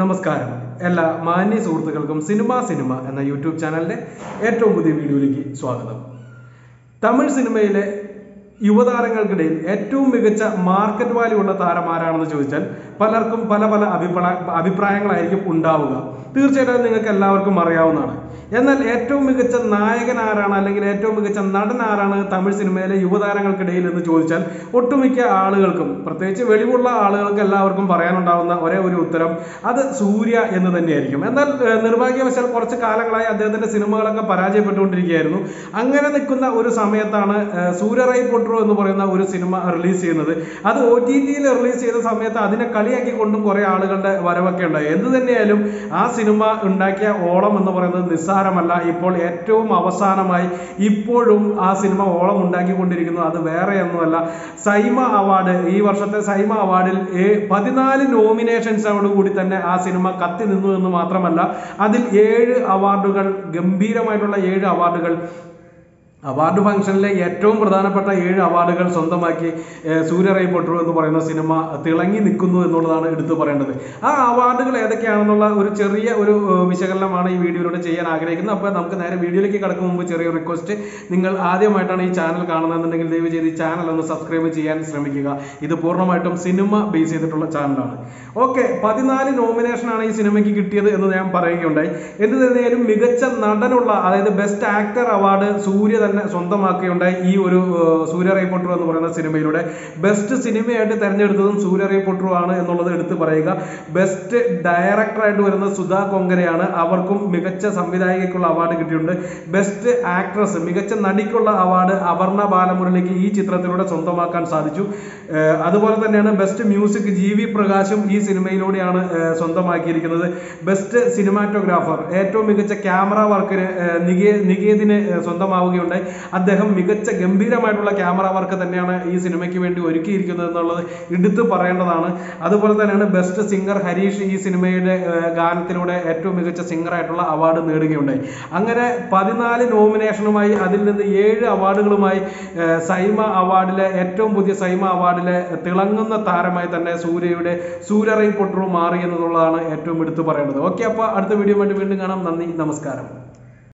നമസ്കാരം. എല്ലാ മാന്യ സുഹൃത്തുക്കൾക്കും സിനിമ സിനിമ എന്ന യൂട്യൂബ് ചാനലിന്റെ ഏറ്റവും പുതിയ വീഡിയോയിലേക്ക് സ്വാഗതം. തമിഴ് സിനിമയിലെ യുവതാരങ്ങൾക്കിടയിൽ ഏറ്റവും മികച്ച മാർക്കറ്റ് വാല്യൂ ഉള്ള താരം ആരാണെന്ന് ചോദിച്ചാൽ പലർക്കും പല പല അഭിപ്രായ അഭിപ്രായങ്ങളായിരിക്കും ഉണ്ടാവുക. തീർച്ചയായിട്ടും നിങ്ങൾക്ക് എല്ലാവർക്കും അറിയാവുന്നതാണ്. എന്നാൽ ഏറ്റവും മികച്ച നായകൻ ആരാണ്? അല്ലെങ്കിൽ ഏറ്റവും മികച്ച നടൻ ആരാണ് തമിഴ് സിനിമയിലെ യുവതാരങ്ങൾക്കിടയിൽ എന്ന് ചോദിച്ചാൽ ഒട്ടുമിക്ക ആളുകൾക്കും പ്രത്യേകിച്ച് വെളിവുള്ള ആളുകൾക്ക് എല്ലാവർക്കും പറയാനുണ്ടാവുന്ന ഒരേ ഒരു ഉത്തരം അത് സൂര്യ എന്ന് തന്നെയായിരിക്കും. എന്നാൽ നിർഭാഗ്യവശാൽ കുറച്ച് കാലങ്ങളായി അദ്ദേഹത്തിന്റെ സിനിമകളൊക്കെ പരാജയപ്പെട്ടുകൊണ്ടിരിക്കുകയായിരുന്നു. അങ്ങനെ നിൽക്കുന്ന ഒരു സമയത്താണ് സൂര്യ റൈ പൊട്രോ എന്ന് പറയുന്ന ഒരു സിനിമ റിലീസ് ചെയ്യുന്നത്. അത് ഒ ടി ടിയിൽ റിലീസ് ചെയ്ത സമയത്ത് അതിനെ കളിയാക്കിക്കൊണ്ടും കുറെ ആളുകളുടെ വരവൊക്കെ ഉണ്ടായി. എന്ത് തന്നെയായാലും ആ സിനിമ ഉണ്ടാക്കിയ ഓളം എന്ന് പറയുന്നത് നിസ്സാരമല്ല. ഇപ്പോൾ ഏറ്റവും അവസാനമായി ഇപ്പോഴും ആ സിനിമ ഓളം ഉണ്ടാക്കിക്കൊണ്ടിരിക്കുന്നു. അത് വേറെ ഒന്നുമല്ല സൈമ അവാർഡ് ഈ വർഷത്തെ സൈമ അവാർഡിൽ പതിനാല് നോമിനേഷൻസോട് കൂടി തന്നെ ആ സിനിമ കത്തി നിന്നു എന്ന് മാത്രമല്ല അതിൽ ഏഴ് അവാർഡുകൾ ഗംഭീരമായിട്ടുള്ള ഏഴ് അവാർഡുകൾ അവാർഡ് ഫംഗ്ഷനിലെ ഏറ്റവും പ്രധാനപ്പെട്ട ഏഴ് അവാർഡുകൾ സ്വന്തമാക്കി സൂര്യ റൈ പൊട്ടു എന്ന് പറയുന്ന സിനിമ തിളങ്ങി നിൽക്കുന്നു എന്നുള്ളതാണ് എടുത്തു പറയേണ്ടത്. ആ അവാർഡുകൾ ഏതൊക്കെയാണെന്നുള്ള ഒരു ചെറിയ ഒരു വിശകലനമാണ് ഈ വീഡിയോയിലൂടെ ചെയ്യാൻ ആഗ്രഹിക്കുന്നത്. അപ്പോൾ നമുക്ക് നേരെ വീഡിയോയിലേക്ക് കടക്കും മുമ്പ് ചെറിയ റിക്വസ്റ്റ് നിങ്ങൾ ആദ്യമായിട്ടാണ് ഈ ചാനൽ കാണുന്നതെന്നുണ്ടെങ്കിൽ ദയവ് ചെയ്ത് ഈ ചാനൽ ഒന്ന് സബ്സ്ക്രൈബ് ചെയ്യാൻ ശ്രമിക്കുക. ഇത് പൂർണമായിട്ടും സിനിമ ബേസ് ചെയ്തിട്ടുള്ള ചാനലാണ്. ഓക്കെ പതിനാല് നോമിനേഷനാണ് ഈ സിനിമയ്ക്ക് കിട്ടിയത് എന്ന് ഞാൻ പറയുകയുണ്ടായി. എന്ത് തന്നെയാലും മികച്ച നടനുള്ള അതായത് ബെസ്റ്റ് ആക്ടർ അവാർഡ് സൂര്യ തന്നെ സ്വന്തമാക്കുകയുണ്ടായി ഈ ഒരു സൂര്യ റൈ പൊട്ടു എന്ന് പറയുന്ന സിനിമയിലൂടെ. ബെസ്റ്റ് സിനിമയായിട്ട് തെരഞ്ഞെടുത്തതും സൂര്യ റൈ പൊട്ടു ആണ് എന്നുള്ളത് എടുത്തു പറയുക. ബെസ്റ്റ് ഡയറക്ടറായിട്ട് വരുന്ന സുധാ കൊങ്കരയാണ് അവർക്കും മികച്ച സംവിധായകയ്ക്കുള്ള അവാർഡ് കിട്ടിയിട്ടുണ്ട്. ബെസ്റ്റ് ആക്ട്രസ് മികച്ച നടിക്കുള്ള അവാർഡ് അപർണ ബാലമുരളിക്ക് ഈ ചിത്രത്തിലൂടെ സ്വന്തമാക്കാൻ സാധിച്ചു. അതുപോലെ തന്നെയാണ് ബെസ്റ്റ് മ്യൂസിക് ജി വി പ്രകാശും ഈ സിനിമയിലൂടെയാണ് സ്വന്തമാക്കിയിരിക്കുന്നത്. ബെസ്റ്റ് സിനിമാറ്റോഗ്രാഫർ ഏറ്റവും മികച്ച ക്യാമറ വർക്കിന് നികേ നികേതിന് സ്വന്തമാവുകയുണ്ടായി. അദ്ദേഹം മികച്ച ഗംഭീരമായിട്ടുള്ള ക്യാമറ വർക്ക് തന്നെയാണ് ഈ സിനിമയ്ക്ക് വേണ്ടി ഒരുക്കിയിരിക്കുന്നത് എന്നുള്ളത് എടുത്തു പറയേണ്ടതാണ്. അതുപോലെ തന്നെയാണ് ബെസ്റ്റ് സിംഗർ ഹരീഷ് ഈ സിനിമയുടെ ഗാനത്തിലൂടെ ഏറ്റവും മികച്ച സിംഗറായിട്ടുള്ള അവാർഡ് നേടുകയുണ്ടായി. അങ്ങനെ പതിനാല് നോമിനേഷനുമായി അതിൽ നിന്ന് ഏഴ് അവാർഡുകളുമായി സൈമ അവാർഡിലെ ഏറ്റവും പുതിയ സൈമ അവാർഡിലെ തിളങ്ങുന്ന താരമായി തന്നെ സൂര്യയുടെ സൂര്യറൈ പൊട്ടറു മാറി എന്നുള്ളതാണ് ഏറ്റവും എടുത്തു പറയേണ്ടത്. ഓക്കെ അപ്പോൾ അടുത്ത വീഡിയോ വേണ്ടി വീണ്ടും കാണാം. നന്ദി നമസ്കാരം.